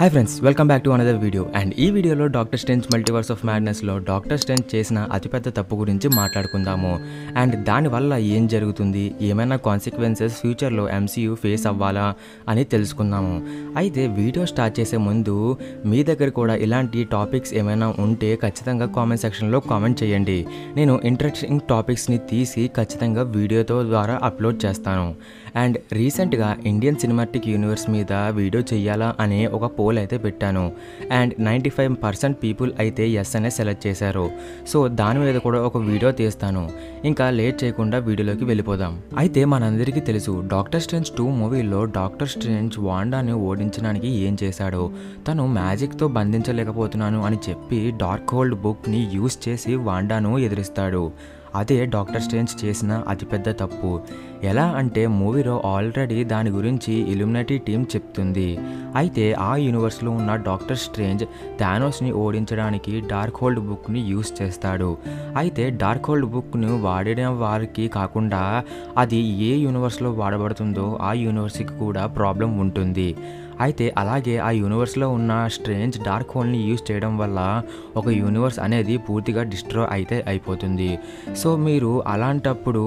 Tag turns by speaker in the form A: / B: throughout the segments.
A: Hi friends welcome back to another video and ఈ వీడియోలో Doctor Strange Multiverse of మ్యాడ్నెస్లో Doctor Strange చేసిన అతిపెద్ద తప్పు గురించి మాట్లాడుకుందాము. అండ్ దానివల్ల ఏం జరుగుతుంది? ఏమైనా కాన్సిక్వెన్సెస్ ఫ్యూచర్లో ఎంసీయూ ఫేస్ అవ్వాలా అని తెలుసుకుందాము. అయితే వీడియో స్టార్ట్ చేసే ముందు మీ దగ్గర కూడా ఇలాంటి టాపిక్స్ ఏమైనా ఉంటే ఖచ్చితంగా కామెంట్ సెక్షన్లో కామెంట్ చేయండి. నేను ఇంట్రెస్టింగ్ టాపిక్స్ని తీసి ఖచ్చితంగా వీడియోతో ద్వారా అప్లోడ్ చేస్తాను. అండ్ రీసెంట్గా ఇండియన్ సినిమాటిక్ యూనివర్స్ మీద వీడియో చేయాలా అనే ఒక పోల్ అయితే పెట్టాను. And ninety five percent people అయితే ఎస్ అనే సెలెక్ట్ చేశారు. సో దాని మీద కూడా ఒక వీడియో తీస్తాను. ఇంకా లేట్ చేయకుండా వీడియోలోకి వెళ్ళిపోదాం. అయితే మనందరికీ తెలుసు డాక్టర్ స్ట్రేంజ్ టూ మూవీలో డాక్టర్ స్ట్రేంజ్ వాండాని ఓడించడానికి ఏం చేశాడో తను మ్యాజిక్తో బంధించలేకపోతున్నాను అని చెప్పి డార్క్ హోల్డ్ బుక్ని యూస్ చేసి వాండాను ఎదిరిస్తాడు. అదే డాక్టర్ స్ట్రేంజ్ చేసిన అతిపెద్ద తప్పు. ఎలా అంటే మూవీలో ఆల్రెడీ దాని గురించి ఇల్యూమినటీ టీం చెప్తుంది. అయితే ఆ యూనివర్స్లో ఉన్న డాక్టర్ స్ట్రేంజ్ థానోస్ని ఓడించడానికి డార్క్ హోల్డ్ బుక్ని యూస్ చేస్తాడు. అయితే డార్క్ హోల్డ్ బుక్ను వాడిన వారికి కాకుండా అది ఏ యూనివర్స్లో వాడబడుతుందో ఆ యూనివర్స్కి కూడా ప్రాబ్లం ఉంటుంది. అయితే అలాగే ఆ యూనివర్స్లో ఉన్న స్ట్రేంజ్ డార్క్ హోల్ని యూజ్ చేయడం వల్ల ఒక యూనివర్స్ అనేది పూర్తిగా డిస్ట్రాయ్ అయితే అయిపోతుంది. సో మీరు అలాంటప్పుడు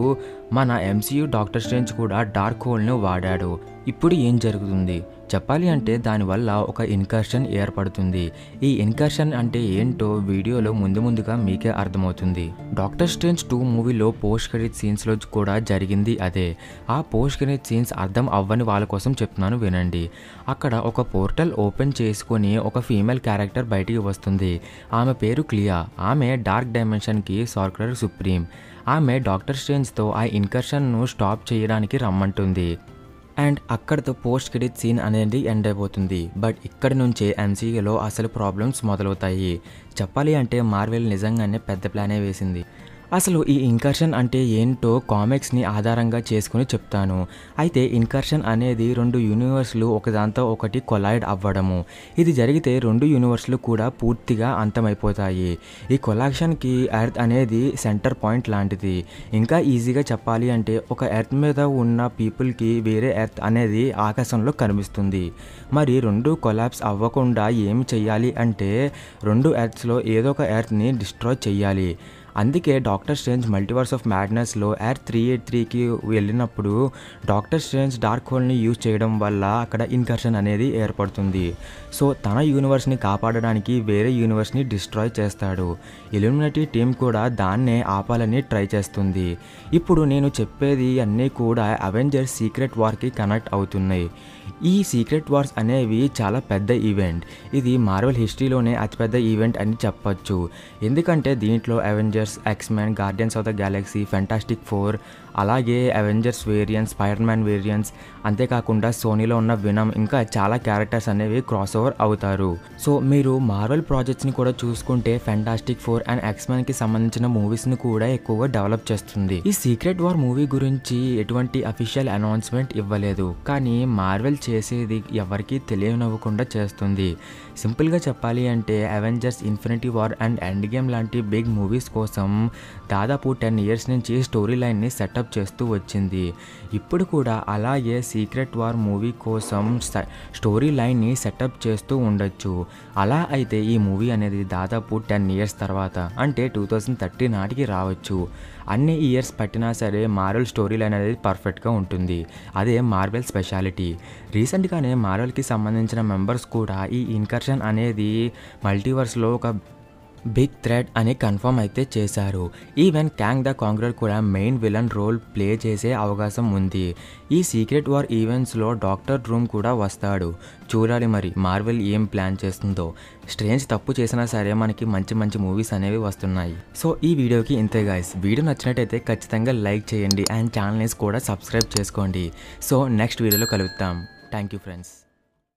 A: మన ఎంసీయూ డాక్టర్ స్ట్రేంజ్ కూడా డార్క్ హోల్ను వాడాడు. ఇప్పుడు ఏం జరుగుతుంది? చెప్పాలి అంటే దానివల్ల ఒక ఇన్కర్షన్ ఏర్పడుతుంది. ఈ ఇన్కర్షన్ అంటే ఏంటో వీడియోలో ముందు ముందుగా మీకే అర్థమవుతుంది. డాక్టర్ స్ట్రేంజ్ టూ మూవీలో పోస్ట్ క్రెడిట్ సీన్స్లో కూడా జరిగింది అదే. ఆ పోస్ట్ క్రెడిట్ సీన్స్ అర్థం అవ్వని వాళ్ళ కోసం చెప్తున్నాను వినండి. అక్కడ ఒక పోర్టల్ ఓపెన్ చేసుకొని ఒక ఫీమేల్ క్యారెక్టర్ బయటికి వస్తుంది. ఆమె పేరు క్లియా. ఆమె డార్క్ డైమెన్షన్కి సార్కులర్ సుప్రీం ఆమె డాక్టర్ స్ట్రేంజ్తో ఆ ఇన్కర్షన్ను స్టాప్ చేయడానికి రమ్మంటుంది. అండ్ అక్కడితో పోస్ట్ క్రెడిట్ సీన్ అనేది ఎండ్ అయిపోతుంది. బట్ ఇక్కడి నుంచే ఎంసీయూలో అసలు ప్రాబ్లమ్స్ మొదలవుతాయి. చెప్పాలి అంటే మార్వెల్ నిజంగానే పెద్ద ప్లానే వేసింది. అసలు ఈ ఇన్కర్షన్ అంటే ఏంటో కామిక్స్ని ఆధారంగా చేసుకుని చెప్తాను. అయితే ఇన్కర్షన్ అనేది రెండు యూనివర్స్లు ఒకదాంతో ఒకటి కొలాయిడ్ అవ్వడము. ఇది జరిగితే రెండు యూనివర్స్లు కూడా పూర్తిగా అంతమైపోతాయి. ఈ కొలాక్షన్కి ఎర్త్ అనేది సెంటర్ పాయింట్ లాంటిది. ఇంకా ఈజీగా చెప్పాలి అంటే ఒక ఎర్త్ మీద ఉన్న పీపుల్కి వేరే ఎర్త్ అనేది ఆకాశంలో కనిపిస్తుంది. మరి రెండు కొలాప్స్ అవ్వకుండా ఏమి చేయాలి అంటే రెండు ఎర్త్స్లో ఏదో ఒక ఎర్త్ని డిస్ట్రాయ్ చేయాలి అందుకే డాక్టర్ స్ట్రేంజ్ మల్టీవర్స్ ఆఫ్ మ్యాడ్నెస్లో ఎయిర్ త్రీ ఎయిట్ త్రీకి వెళ్ళినప్పుడు డాక్టర్ స్ట్రేంజ్ డార్క్ హోల్ని యూజ్ చేయడం వల్ల అక్కడ ఇన్కర్షన్ అనేది ఏర్పడుతుంది. సో తన యూనివర్స్ని కాపాడడానికి వేరే యూనివర్స్ని డిస్ట్రాయ్ చేస్తాడు. ఎలిమినటీ టీం కూడా దాన్నే ఆపాలని ట్రై చేస్తుంది. ఇప్పుడు నేను చెప్పేది అన్నీ కూడా అవెంజర్స్ సీక్రెట్ వార్కి కనెక్ట్ అవుతున్నాయి. ఈ సీక్రెట్ వార్స్ అనేవి చాలా పెద్ద ఈవెంట్. ఇది మార్వెల్ హిస్టరీలోనే అతిపెద్ద ఈవెంట్ అని చెప్పచ్చు. ఎందుకంటే దీంట్లో Avengers X Men Guardians of the Galaxy Fantastic Four అలాగే Avengers variants Spider Man variants అంతేకాకుండా సోనీలో ఉన్న వినమ్ ఇంకా చాలా క్యారెక్టర్స్ అనేవి క్రాస్ ఓవర్ అవుతారు. సో మీరు మార్వెల్ ప్రాజెక్ట్స్ని కూడా చూసుకుంటే ఫెంటాస్టిక్ ఫోర్ అండ్ ఎక్స్మెన్కి సంబంధించిన మూవీస్ని కూడా ఎక్కువగా డెవలప్ చేస్తుంది. ఈ సీక్రెట్ వార్ మూవీ గురించి ఎటువంటి అఫీషియల్ అనౌన్స్మెంట్ ఇవ్వలేదు. కానీ మార్వెల్ చేసేది ఎవరికీ తెలియనివ్వకుండా చేస్తుంది. సింపుల్గా చెప్పాలి అంటే Avengers Infinity War and Endgame లాంటి బిగ్ మూవీస్ కోసం దాదాపు టెన్ ఇయర్స్ నుంచి స్టోరీ లైన్ని సెటప్ చేస్తూ వచ్చింది. ఇప్పుడు కూడా అలాగే సీక్రెట్ వార్ మూవీ కోసం స్టోరీ లైన్ని సెటప్ చేస్తూ ఉండొచ్చు. అలా అయితే ఈ మూవీ అనేది దాదాపు టెన్ ఇయర్స్ తర్వాత అంటే టూ థౌజండ్ థర్టీ నాటికి రావచ్చు. అన్ని ఇయర్స్ పట్టినా సరే మార్వెల్ స్టోరీ లైన్ అనేది పర్ఫెక్ట్గా ఉంటుంది. అదే మార్వెల్ స్పెషాలిటీ. రీసెంట్గానే మార్వెల్కి సంబంధించిన మెంబర్స్ కూడా ఈ ఇన్కర్షన్ అనేది మల్టీవర్స్లో ఒక బిగ్ థ్రెడ్ అని కన్ఫర్మ్ అయితే చేశారు. ఈవెన్ క్యాంగ్ ద కాంగ్రర్ కూడా మెయిన్ విలన్ రోల్ ప్లే చేసే అవకాశం ఉంది. ఈ సీక్రెట్ వార్ ఈవెంట్స్లో డాక్టర్ రూమ్ కూడా వస్తాడు. చూడాలి మరి మార్వెల్ ఏం ప్లాన్ చేస్తుందో. స్ట్రేంజ్ తప్పు చేసినా సరే మనకి మంచి మంచి మూవీస్ అనేవి వస్తున్నాయి. సో ఈ వీడియోకి ఇంతే గాయస్ వీడియో నచ్చినట్టయితే ఖచ్చితంగా లైక్ చేయండి అండ్ ఛానల్ని కూడా సబ్స్క్రైబ్ చేసుకోండి. సో నెక్స్ట్ వీడియోలో కలుగుతాం థ్యాంక్ యూ ఫ్రెండ్స్